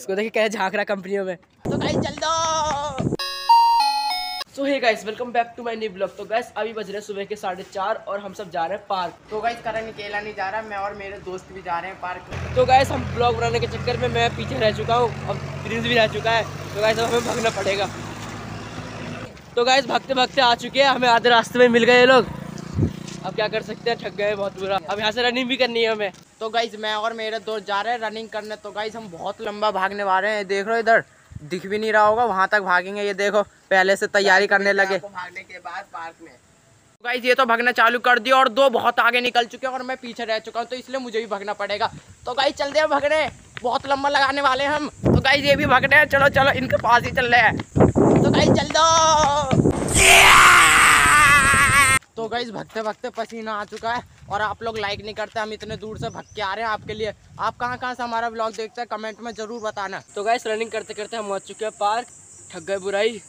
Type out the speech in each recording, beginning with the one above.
इसको देखिए क्या झाँक रहा कंपनियों में। तो गाइस चल दो। So hey guys welcome back to my new blog तो गाइस अभी बज रहे हैं सुबह के साढ़े चार और हम सब जा रहे हैं पार्क तो गाइस करण अकेला नहीं जा रहा मैं और मेरे दोस्त भी जा रहे हैं पार्क तो गाइस हम ब्लॉग बनाने के चक्कर में मैं पीछे रह चुका हूँ अब प्रिंस भी रह चुका है। तो गाइस अब हमें भागना पड़ेगा। तो गाइस भागते भागते आ चुके हैं हमें आधे रास्ते में मिल गए ये लोग। अब क्या कर सकते हैं थक गए बहुत बुरा। अब यहाँ से रनिंग भी करनी है हमें। तो गाइज़ मैं और मेरे दोस्त जा रहे हैं रनिंग करने। तो गाइज़ हम बहुत लंबा भागने वाले हैं देख रहे हो इधर? दिख भी नहीं रहा होगा वहाँ तक भागेंगे ये देखो पहले से तैयारी करने लगे। भागने के बाद पार्क में। तो गाइज़ ये तो भागना चालू कर दिया और दो बहुत आगे निकल चुके हैं और मैं पीछे रह चुका हूँ तो इसलिए मुझे भी भागना पड़ेगा। तो गाइस चलते हैं भगने। बहुत लंबा लगाने वाले हैं हम। तो गाइज़ ये भी भागने हैं। चलो चलो इनके पास ही चल रहे हैं। तो गाइस चल दो। तो गाइस भगते भगते पसीना आ चुका है और आप लोग लाइक नहीं करते, हम इतने दूर से भग के आ रहे हैं आपके लिए। आप कहाँ कहाँ से हमारा ब्लॉग देखते हैं कमेंट में ज़रूर बताना। तो गाइस रनिंग करते करते हम पहुँच चुके हैं पार्क थक गए बुराई।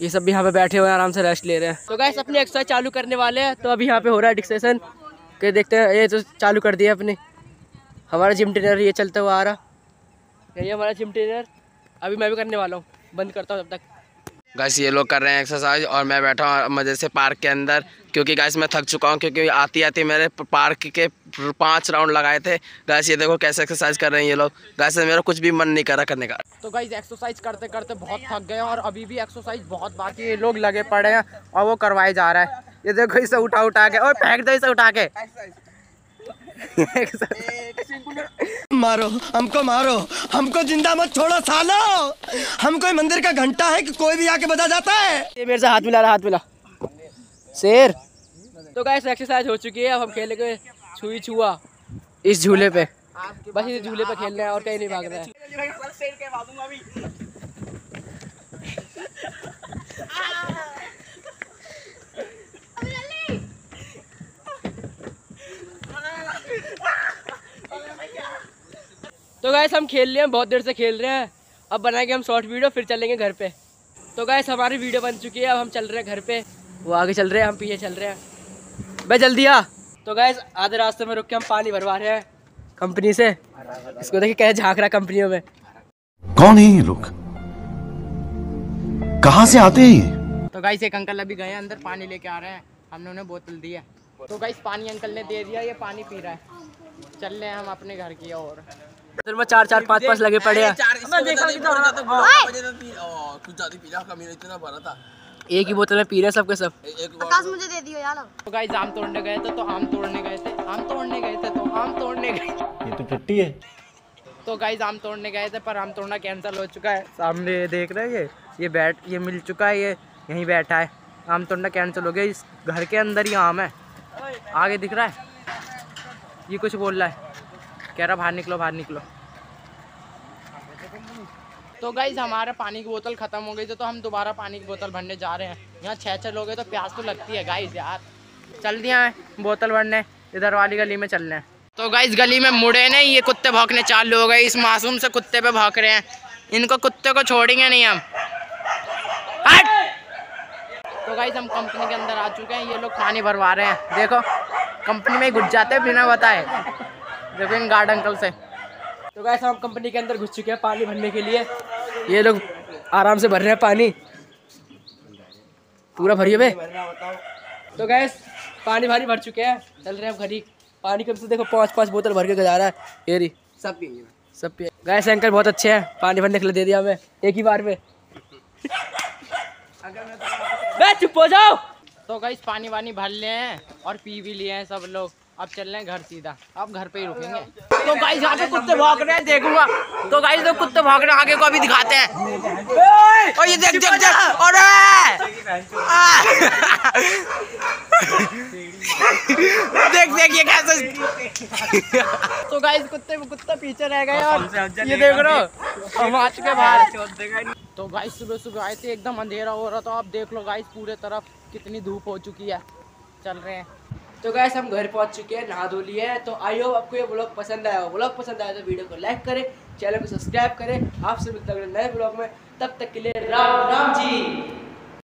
ये सब भी यहाँ पे बैठे हुए आराम से रेस्ट ले रहे हैं। तो गाइस अपनी एक्सरसाइज चालू करने वाले हैं तो अभी यहाँ पे हो रहा है डिस्कशन के देखते हैं, ये तो चालू कर दिया अपने। हमारा जिम ट्रेनर ये चलता हुआ आ रहा। ये हमारा जिम ट्रेनर अभी मैं भी करने वाला हूँ। बंद करता हूँ तब तक। गैस ये लोग कर रहे हैं एक्सरसाइज और मैं बैठा हूँ मज़े से पार्क के अंदर क्योंकि गैस मैं थक चुका हूँ क्योंकि आती आती मेरे पार्क के पाँच राउंड लगाए थे। गैस ये देखो कैसे एक्सरसाइज कर रहे हैं ये लोग। गैस मेरा कुछ भी मन नहीं कर रहा करने का। तो गाइज़ एक्सरसाइज करते करते बहुत थक गए और अभी भी एक्सरसाइज बहुत बाकी है। लोग लगे पड़े हैं और वो करवाए जा रहा है। ये देखो इसे उठा उठा के और फेंक दो इसे उठा के। मारो हमको मारो। हमको ज़िंदा मत छोड़ो सालो। हम कोई मंदिर का घंटा है कि कोई भी आके बता जाता है। ये मेरे से हाथ मिला रहा हाथ मिला। शेर। तो गाइस एक्सरसाइज हो चुकी है अब हम खेलेंगे छुई छुआ। इस झूले पे। बस इस झूले पे खेलना है और कहीं नहीं भागना है। तो गाइस हम खेल रहे हैं बहुत देर से खेल रहे हैं। अब बनाएँगे हम शॉर्ट वीडियो फिर चलेंगे घर पे। तो गाइस हमारी वीडियो बन चुकी है अब हम चल रहे हैं घर पे। वो आगे चल रहे हैं हम पीछे चल रहे हैं। भाई जल्दी आ। तो गाइस आधे रास्ते में रुक के हम पानी भरवा रहे हैं कंपनी से। इसको देखिए कैसे झाँक रहा कंपनियों में। कौन है ये लोग? कहाँ से आते हैं तो गाइस एक अंकल अभी गए अंदर पानी लेके आ रहे हैं। हमने उन्हें बोतल दी है। तो गाइस पानी अंकल ने दे दिया ये पानी पी रहा है। चल रहे हैं हम अपने घर की ओर। बोतल में चार चार पाँच पाँच लगे पड़े हैं। एक ही बोतल में पी रहे हैं सबके सब। आकाश मुझे दे दियो यार तो गाइस आम तोड़ने गए थे तो आम तोड़ने गए थे आम तोड़ने गए थे तो आम तोड़ने गए ये तो टट्टी है। तो गाइस आम तोड़ने गए थे पर आम तोड़ना कैंसिल हो चुका है। सामने ये देख रहे हैं ये ये बैठ ये मिल चुका है ये यहीं बैठा है। आम तोड़ना कैंसिल हो गया इस घर के अंदर ही आम है। आगे दिख रहा है। ये कुछ बोल रहा है। कह रहा बाहर निकलो बाहर निकलो। तो गाइज़ हमारा पानी की बोतल ख़त्म हो गई थी तो हम दोबारा पानी की बोतल भरने जा रहे हैं। यहाँ छः छः लोग हैं तो प्यास तो लगती है गाइज़ यार। चल दिया है बोतल भरने इधर वाली गली में चल रहे हैं तो गाइज़ गली में मुड़े नहीं ये कुत्ते भौंकने चालू हो गए इस मासूम से कुत्ते पे भौंक रहे हैं। इनको कुत्ते को छोड़ेंगे नहीं हम। तो गाइज़ हम कंपनी के अंदर आ चुके हैं ये लोग पानी भरवा रहे हैं। देखो कंपनी में ही घुस जाते हैं बिना बताए। इन गार्ड अंकल से। तो गैस हम कंपनी के अंदर घुस चुके हैं पानी भरने के लिए। ये लोग आराम से भर रहे हैं पानी। पूरा भरिए बे। तो गैस पानी भारी भर चुके हैं। चल रहे हैं अब घर ही पानी कम से देखो पाँच पाँच बोतल भर के जा रहा है। ये रही। सब पिएँगे सब पे गैस अंकल बहुत अच्छे हैं। पानी भरने के लिए दे दिया हमें। एक ही बार में। बे चुप हो जाओ। तो गई पानी वानी भर लिए हैं और पी भी लिए हैं सब लोग। अब चल रहे हैं घर सीधा। अब घर पे ही रुकेंगे। तो गाइस यहाँ पे कुत्ते भाग रहे हैं देखूँगा। तो गाइस तो कुत्ते भाग रहे हैं आगे को अभी दिखाते हैं। और ये देख देख देख अरे! देख देख ये कैसे तो गाइस कुत्ते कुत्ते पीछे रह गए और ये देख रहे हो? हम आ चुके बाहर। तो गाइस सुबह सुबह आए थे, एकदम अंधेरा हो रहा था। आप देख लो गाइस पूरे तरफ़ कितनी धूप हो चुकी है। चल रहे हैं। तो गाइस हम घर पहुँच चुके हैं, नहा धो लिए हैं। तो आई होप आपको ये ब्लॉग पसंद आया हो। ब्लॉग पसंद आया तो वीडियो को लाइक करें चैनल को सब्सक्राइब करें। आपसे मिलते है नए ब्लॉग में। तब तक के लिए राम राम जी।